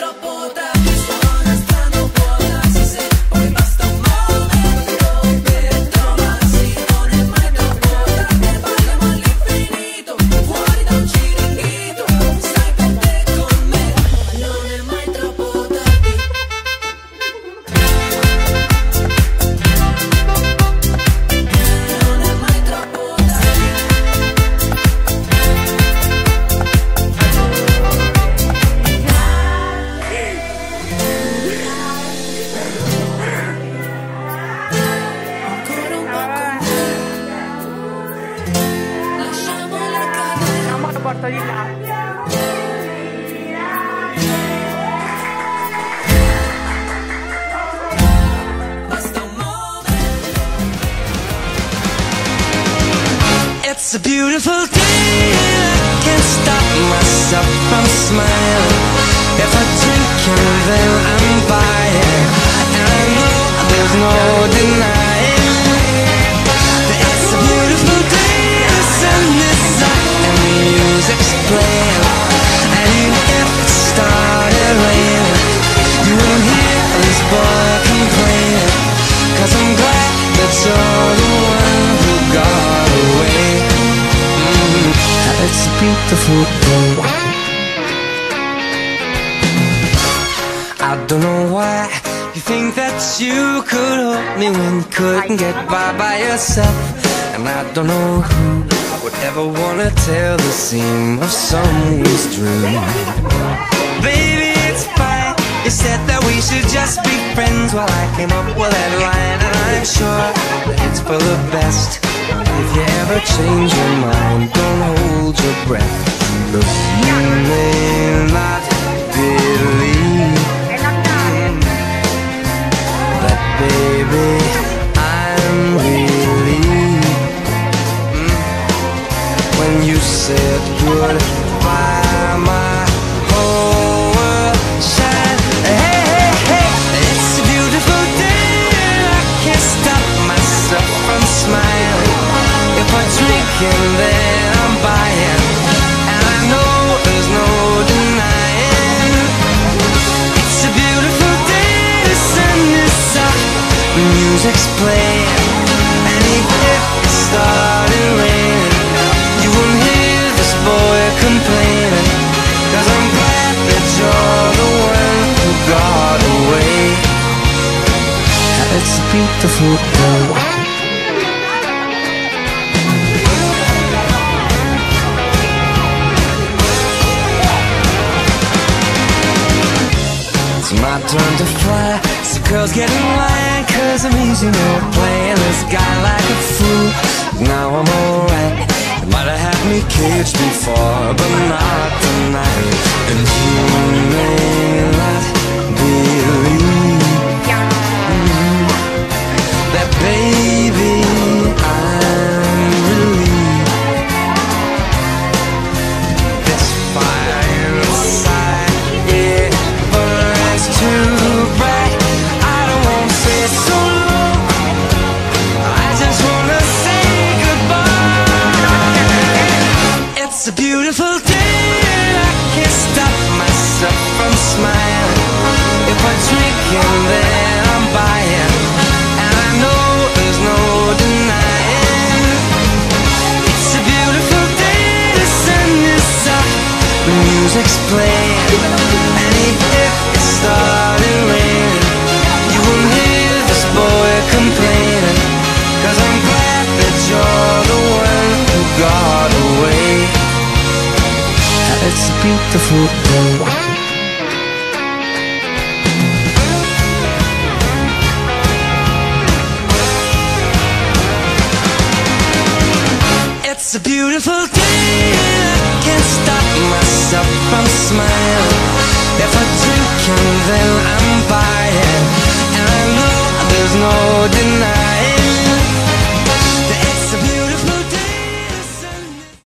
nuestro. Suporto din lahat. It's a beautiful day I can't stop myself from smiling If I beautiful day I don't know why you think that you could hold me when you couldn't get by by yourself. And I don't know who would ever wanna tell the seam of someone's dream. Baby, it's fine. You said that we should just be friends. While I came up with that line And I'm sure that it's for the best If you ever change your mind Don't hold your breath. Look, you may not believe beautiful day. It's my turn to fly So girls get in line Cause I'm easy, you know Playing this guy like a fool Now I'm alright. They might have had me caged before But not tonight. And you It's a beautiful day and I can't stop myself from smiling. If I drink and then It's a beautiful day. It's a beautiful day I can't stop myself from smiling